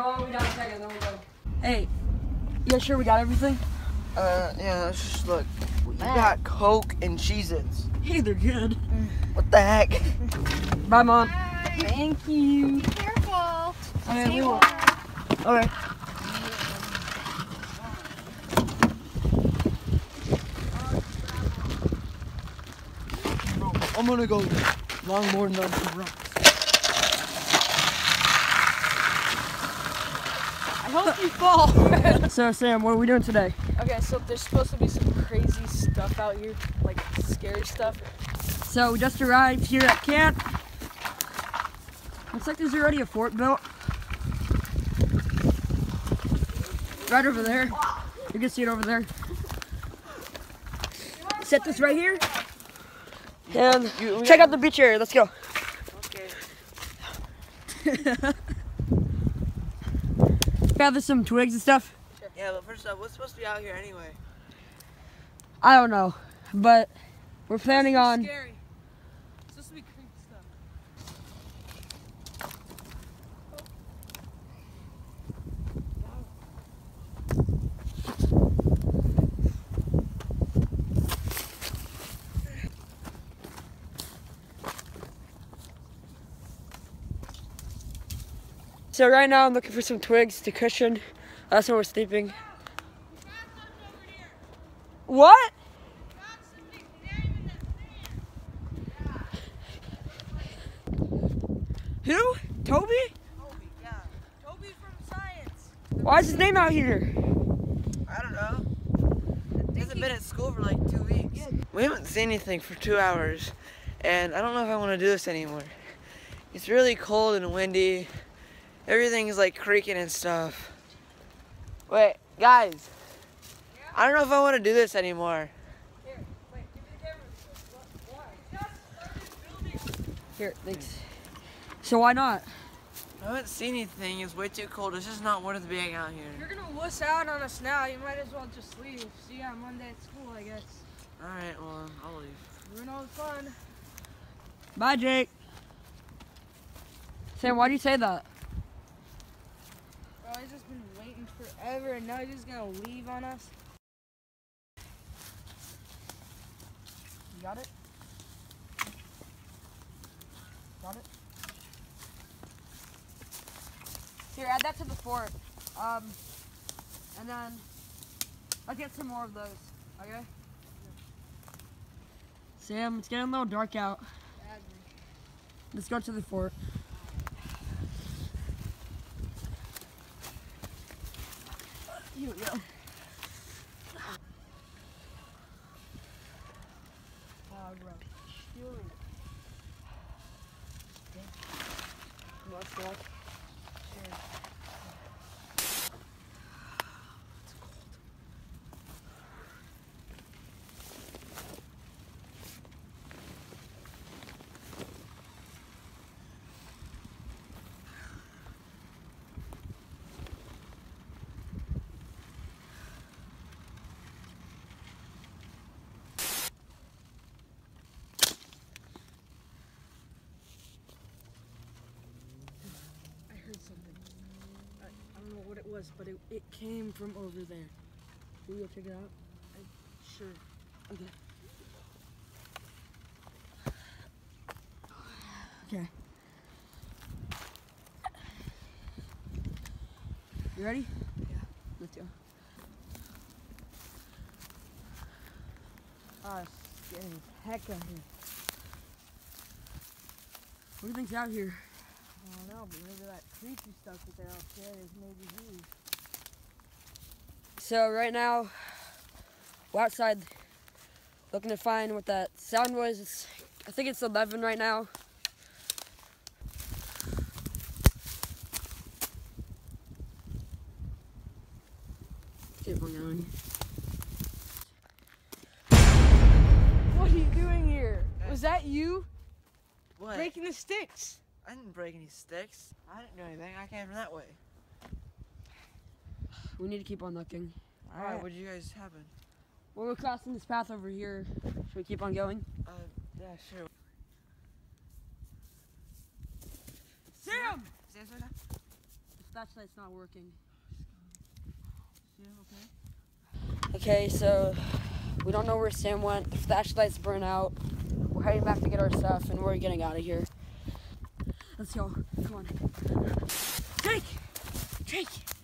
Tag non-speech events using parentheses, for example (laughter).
Go, we got a second, then we'll go. Hey, you sure we got everything? Uh, yeah, let's just look. We got Coke and Cheez-Its. Hey, they're good. What the heck? (laughs) Bye, Mom. Bye. Thank you. Careful. Okay, we will. warm. Okay. I'm gonna go long longboard on some rocks. Hope you fall. (laughs) So, Sam, what are we doing today? okay, so there's supposed to be some crazy stuff out here, like scary stuff. So, we just arrived here at camp. Looks like there's already a fort built. Right over there. You can see it over there. Set this right here. And check out the beach area. Let's go. Okay. (laughs) Gather some twigs and stuff. Yeah, but first off, what's supposed to be out here anyway? I don't know, but we're planning on. Scary. It's supposed to be creepy stuff. So right now I'm looking for some twigs to cushion. Oh, that's where we're sleeping. What? Who? Toby? Toby, yeah. Toby from science. Why is his name out here? I don't know. He hasn't been at school for like two weeks. We haven't seen anything for two hours, and I don't know if I want to do this anymore. It's really cold and windy. Everything's like creaking and stuff. Wait, guys. I don't know if I want to do this anymore. Here, thanks. So why not? I haven't seen anything. It's way too cold. It's just not worth being out here. You're gonna wuss out on us now. You might as well just leave. See you on Monday at school, I guess. Alright, well, I'll leave. Ruin all the fun. Bye, Jake. Sam, why do you say that? Bro, he's just been waiting forever, and now he's just gonna leave on us. You got it? Got it? Here, add that to the fort. Um, and then I'll get some more of those. Okay. Sam, it's getting a little dark out. Let's go to the fort. We go. Let's go. I heard something. I, I don't know what it was, but it, it came from over there. Can we go check it out? Sure. Okay. Okay. You ready? Yeah. Let's go. Ah, it's scary as heck out here. What do you think's out here? I don't know, but maybe that creepy stuff that they're all scared is maybe huge. So right now, we're outside looking to find what that sound was. It's, I think it's 11 right now. Keep on going. What are you doing here? Was that you What? breaking the sticks? I didn't break any sticks. I didn't do anything. I came from that way. We need to keep on looking. Alright, Alright. what did you guys happen? Well, we're crossing this path over here. Should we keep on going? Uh, yeah, sure. Sam! Sam, Sam, Sam. flashlight's not working. Yeah, okay. Okay, so we don't know where Sam went. The flashlight's burnt out. We're heading back to get our stuff and we're getting out of here. Let's go. Come on. Jake! Jake!